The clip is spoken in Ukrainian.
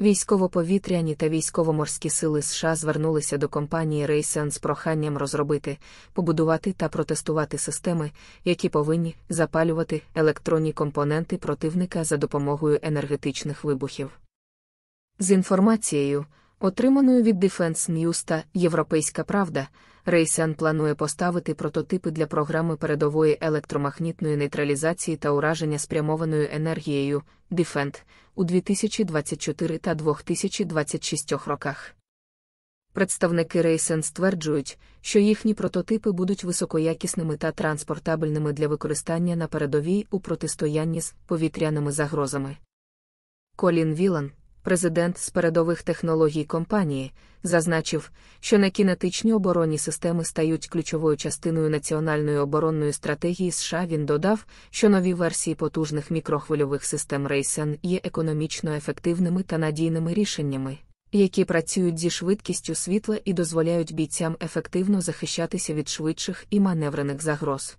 Військово-повітряні та військово-морські сили США звернулися до компанії Raytheon з проханням розробити, побудувати та протестувати системи, які повинні запалювати електронні компоненти противника за допомогою енергетичних вибухів. З інформацією, отриманою від Defense News та Європейська Правда, Raytheon планує поставити прототипи для програми передової електромагнітної нейтралізації та ураження спрямованою енергією DEFEND у 2024 та 2026 роках. Представники Raytheon стверджують, що їхні прототипи будуть високоякісними та транспортабельними для використання на передовій у протистоянні з повітряними загрозами. Колін Вілан, президент з передових технологій компанії, зазначив, що некінетичні оборонні системи стають ключовою частиною національної оборонної стратегії США. Він додав, що нові версії потужних мікрохвильових систем Raytheon є економічно ефективними та надійними рішеннями, які працюють зі швидкістю світла і дозволяють бійцям ефективно захищатися від швидших і маневрених загроз.